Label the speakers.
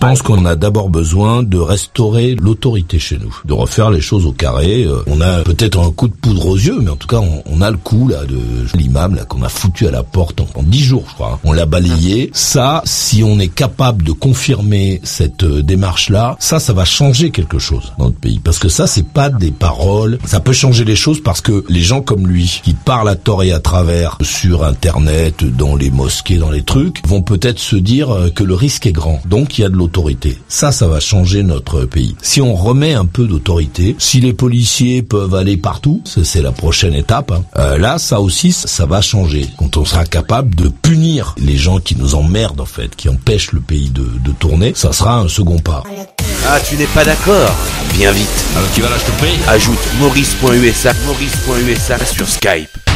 Speaker 1: pense qu'on a d'abord besoin de restaurer l'autorité chez nous, de refaire les choses au carré. Euh, on a peut-être un coup de poudre aux yeux, mais en tout cas, on, a le coup là de l'imam là qu'on a foutu à la porte en dix jours, je crois. On l'a balayé. Ça, si on est capable de confirmer cette euh, démarche-là, ça, ça va changer quelque chose dans notre pays. Parce que ça, c'est pas des paroles. Ça peut changer les choses parce que les gens comme lui, qui parlent à tort et à travers sur Internet, dans les mosquées, dans les trucs, vont peut-être se dire euh, que le risque est grand. Donc, il y a de l'autorité. Ça, ça va changer notre pays. Si on remet un peu d'autorité, si les policiers peuvent aller partout, c'est la prochaine étape. Hein. Euh, là, ça aussi, ça va changer. Quand on sera capable de punir les gens qui nous emmerdent en fait, qui empêchent le pays de, de tourner, ça sera un second pas.
Speaker 2: Ah, tu n'es pas d'accord? Viens vite.
Speaker 1: Alors tu vas là, je te prie.
Speaker 2: Ajoute maurice.usa, maurice.usa sur Skype.